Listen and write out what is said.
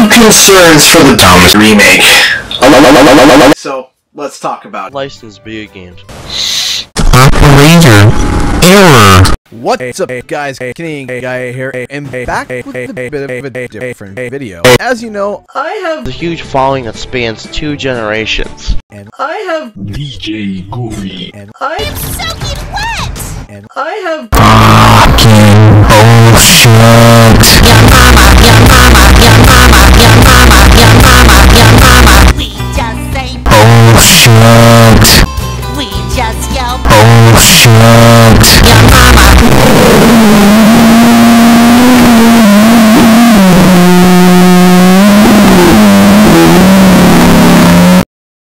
have concerns for the Thomas remake. So, let's talk about it. licensed video games. Operator error. What's up guys, Kenny Guy here, and back with a bit of a different video. As you know, I have, The huge following that spans two generations. and I have, DJ Goofy. and I, soaking wet! and I have, Fucking bullshit. Bullshit. we just yell. Oh, Bullshit.